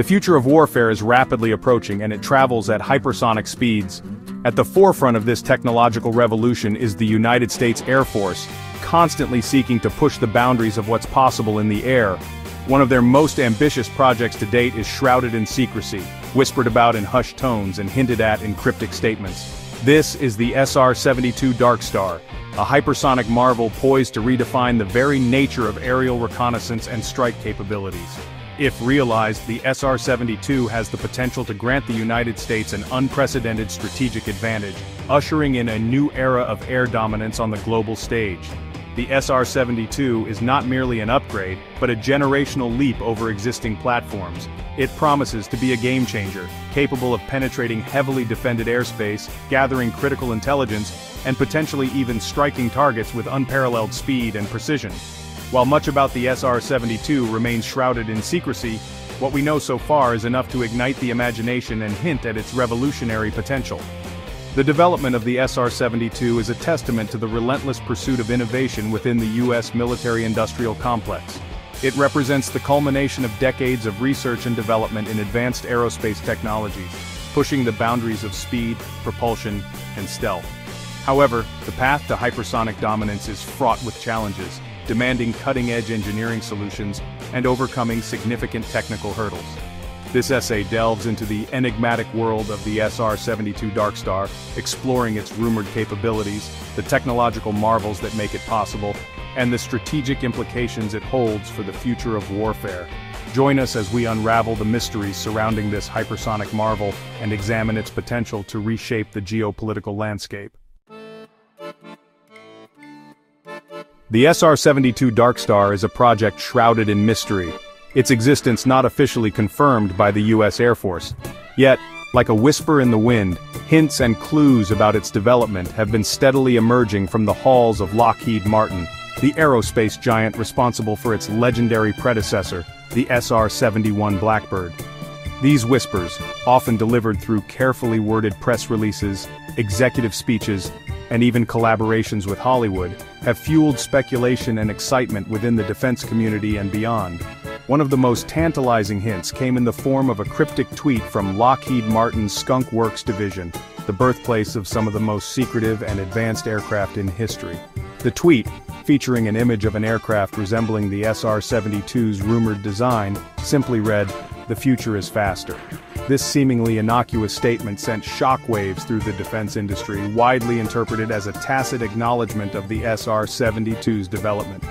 The future of warfare is rapidly approaching and it travels at hypersonic speeds. At the forefront of this technological revolution is the United States Air Force, constantly seeking to push the boundaries of what's possible in the air. One of their most ambitious projects to date is shrouded in secrecy, whispered about in hushed tones and hinted at in cryptic statements. This is the SR-72 Dark Star, a hypersonic marvel poised to redefine the very nature of aerial reconnaissance and strike capabilities. If realized, the SR-72 has the potential to grant the United States an unprecedented strategic advantage, ushering in a new era of air dominance on the global stage. The SR-72 is not merely an upgrade, but a generational leap over existing platforms. It promises to be a game-changer, capable of penetrating heavily defended airspace, gathering critical intelligence, and potentially even striking targets with unparalleled speed and precision. While much about the SR-72 remains shrouded in secrecy, what we know so far is enough to ignite the imagination and hint at its revolutionary potential. The development of the SR-72 is a testament to the relentless pursuit of innovation within the U.S. military-industrial complex. It represents the culmination of decades of research and development in advanced aerospace technologies, pushing the boundaries of speed, propulsion, and stealth. However, the path to hypersonic dominance is fraught with challenges, demanding cutting-edge engineering solutions and overcoming significant technical hurdles. This essay delves into the enigmatic world of the SR-72 Darkstar, exploring its rumored capabilities, the technological marvels that make it possible, and the strategic implications it holds for the future of warfare. Join us as we unravel the mysteries surrounding this hypersonic marvel and examine its potential to reshape the geopolitical landscape. The SR-72 Darkstar is a project shrouded in mystery, its existence not officially confirmed by the US Air Force. Yet, like a whisper in the wind, hints and clues about its development have been steadily emerging from the halls of Lockheed Martin, the aerospace giant responsible for its legendary predecessor, the SR-71 Blackbird. These whispers, often delivered through carefully worded press releases, executive speeches, and even collaborations with Hollywood, have fueled speculation and excitement within the defense community and beyond. One of the most tantalizing hints came in the form of a cryptic tweet from Lockheed Martin's Skunk Works division, the birthplace of some of the most secretive and advanced aircraft in history. The tweet, featuring an image of an aircraft resembling the SR-72's rumored design, simply read, the future is faster. This seemingly innocuous statement sent shockwaves through the defense industry, widely interpreted as a tacit acknowledgement of the SR-72's development.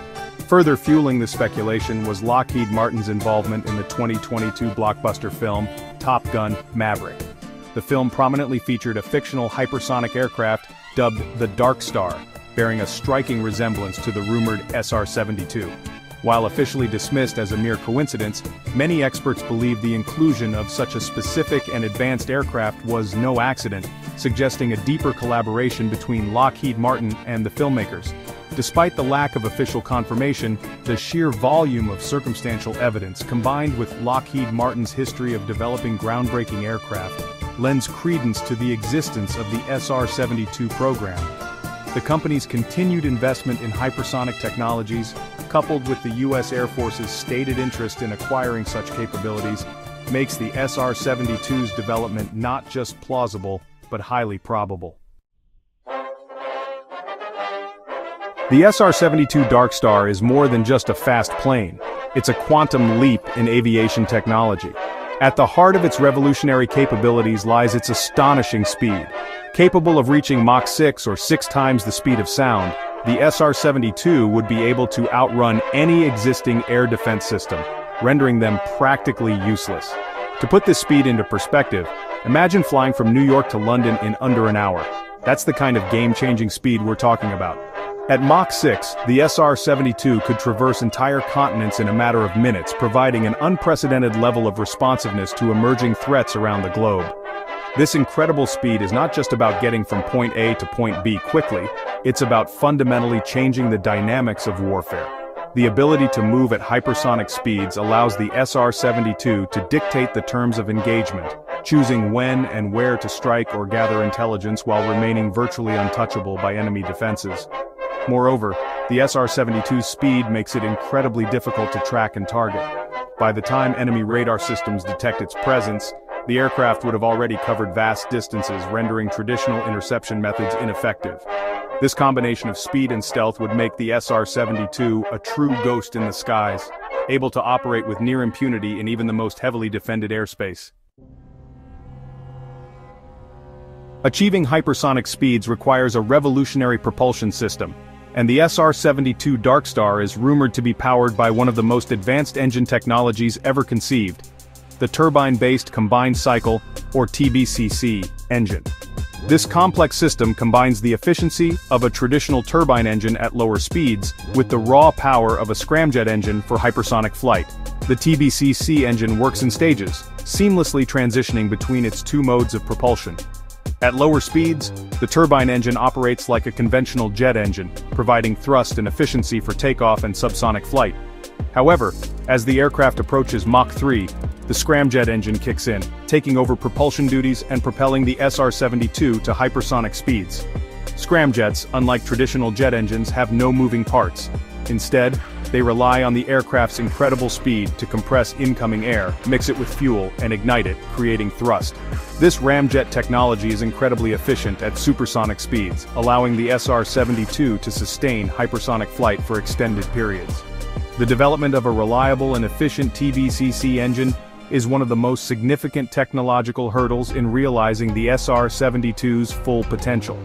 Further fueling the speculation was Lockheed Martin's involvement in the 2022 blockbuster film, Top Gun Maverick. The film prominently featured a fictional hypersonic aircraft dubbed the Dark Star, bearing a striking resemblance to the rumored SR-72. While officially dismissed as a mere coincidence, many experts believe the inclusion of such a specific and advanced aircraft was no accident, suggesting a deeper collaboration between Lockheed Martin and the filmmakers. Despite the lack of official confirmation, the sheer volume of circumstantial evidence combined with Lockheed Martin's history of developing groundbreaking aircraft lends credence to the existence of the SR-72 program. The company's continued investment in hypersonic technologies, coupled with the U.S. Air Force's stated interest in acquiring such capabilities, makes the SR-72's development not just plausible, but highly probable. The SR-72 Dark Star is more than just a fast plane. It's a quantum leap in aviation technology. At the heart of its revolutionary capabilities lies its astonishing speed. Capable of reaching Mach 6 or six times the speed of sound, the SR-72 would be able to outrun any existing air defense system, rendering them practically useless. To put this speed into perspective, imagine flying from New York to London in under an hour. That's the kind of game-changing speed we're talking about. At Mach 6, the SR-72 could traverse entire continents in a matter of minutes, providing an unprecedented level of responsiveness to emerging threats around the globe. This incredible speed is not just about getting from point A to point B quickly, it's about fundamentally changing the dynamics of warfare. The ability to move at hypersonic speeds allows the SR-72 to dictate the terms of engagement, choosing when and where to strike or gather intelligence while remaining virtually untouchable by enemy defenses. Moreover, the SR-72's speed makes it incredibly difficult to track and target. by the time enemy radar systems detect its presence, the aircraft would have already covered vast distances rendering traditional interception methods ineffective. This combination of speed and stealth would make the SR-72 a true ghost in the skies, able to operate with near impunity in even the most heavily defended airspace. Achieving hypersonic speeds requires a revolutionary propulsion system, and the SR-72 Darkstar is rumored to be powered by one of the most advanced engine technologies ever conceived, the turbine-based combined cycle, or TBCC, engine. This complex system combines the efficiency of a traditional turbine engine at lower speeds with the raw power of a scramjet engine for hypersonic flight. The TBCC engine works in stages, seamlessly transitioning between its two modes of propulsion. At lower speeds, the turbine engine operates like a conventional jet engine, providing thrust and efficiency for takeoff and subsonic flight. However, as the aircraft approaches Mach 3, the scramjet engine kicks in, taking over propulsion duties and propelling the SR-72 to hypersonic speeds. Scramjets, unlike traditional jet engines, have no moving parts. Instead, they rely on the aircraft's incredible speed to compress incoming air, mix it with fuel, and ignite it, creating thrust. This ramjet technology is incredibly efficient at supersonic speeds, allowing the SR-72 to sustain hypersonic flight for extended periods. The development of a reliable and efficient TBCC engine is one of the most significant technological hurdles in realizing the SR-72's full potential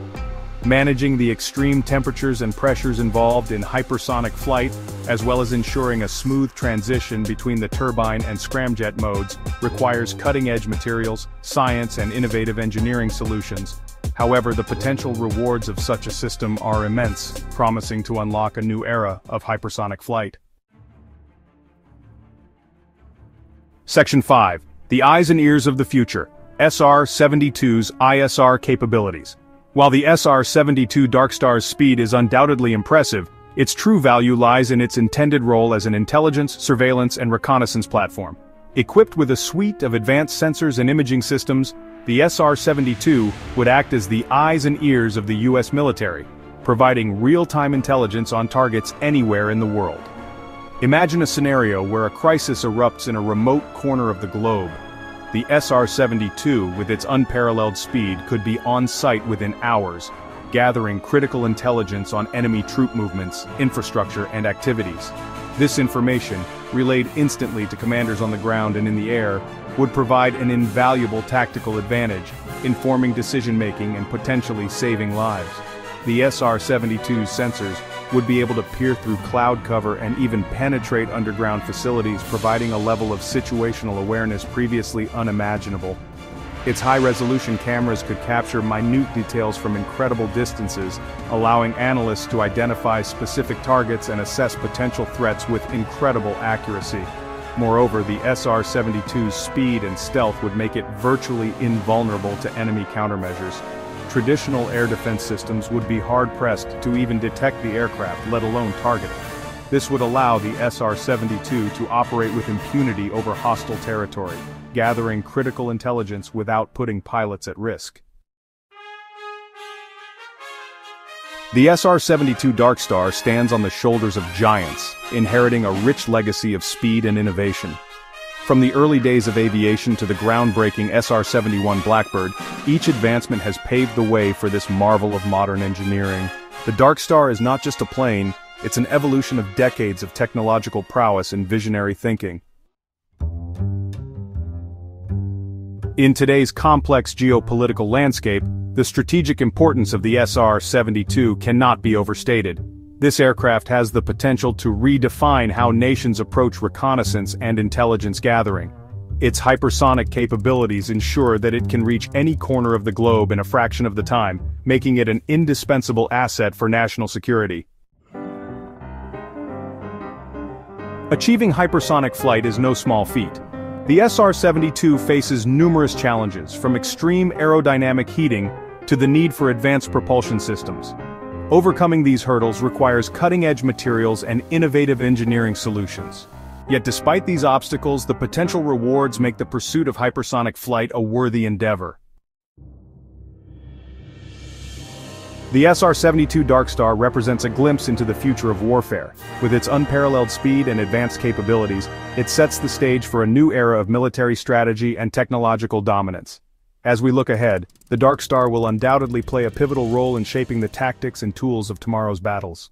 managing the extreme temperatures and pressures involved in hypersonic flight, as well as ensuring a smooth transition between the turbine and scramjet modes, requires cutting-edge materials, science and innovative engineering solutions. However the potential rewards of such a system are immense, promising to unlock a new era of hypersonic flight. Section 5. The Eyes and Ears of the Future. SR-72's ISR Capabilities. While the SR-72 Darkstar's speed is undoubtedly impressive, its true value lies in its intended role as an intelligence, surveillance and reconnaissance platform. Equipped with a suite of advanced sensors and imaging systems, the SR-72 would act as the eyes and ears of the US military, providing real-time intelligence on targets anywhere in the world. Imagine a scenario where a crisis erupts in a remote corner of the globe, the SR-72, with its unparalleled speed, could be on site within hours, gathering critical intelligence on enemy troop movements, infrastructure, and activities. This information, relayed instantly to commanders on the ground and in the air, would provide an invaluable tactical advantage, informing decision-making and potentially saving lives. The SR-72's sensors would be able to peer through cloud cover and even penetrate underground facilities providing a level of situational awareness previously unimaginable. Its high-resolution cameras could capture minute details from incredible distances, allowing analysts to identify specific targets and assess potential threats with incredible accuracy. Moreover, the SR-72's speed and stealth would make it virtually invulnerable to enemy countermeasures traditional air defense systems would be hard-pressed to even detect the aircraft, let alone target it. This would allow the SR-72 to operate with impunity over hostile territory, gathering critical intelligence without putting pilots at risk. The SR-72 Darkstar stands on the shoulders of giants, inheriting a rich legacy of speed and innovation. From the early days of aviation to the groundbreaking SR-71 Blackbird, each advancement has paved the way for this marvel of modern engineering. The Dark Star is not just a plane, it's an evolution of decades of technological prowess and visionary thinking. In today's complex geopolitical landscape, the strategic importance of the SR-72 cannot be overstated. This aircraft has the potential to redefine how nations approach reconnaissance and intelligence gathering. Its hypersonic capabilities ensure that it can reach any corner of the globe in a fraction of the time, making it an indispensable asset for national security. Achieving hypersonic flight is no small feat. The SR-72 faces numerous challenges, from extreme aerodynamic heating to the need for advanced propulsion systems. Overcoming these hurdles requires cutting-edge materials and innovative engineering solutions. Yet despite these obstacles the potential rewards make the pursuit of hypersonic flight a worthy endeavor. The SR-72 Dark Star represents a glimpse into the future of warfare. With its unparalleled speed and advanced capabilities, it sets the stage for a new era of military strategy and technological dominance. As we look ahead, the Dark Star will undoubtedly play a pivotal role in shaping the tactics and tools of tomorrow's battles.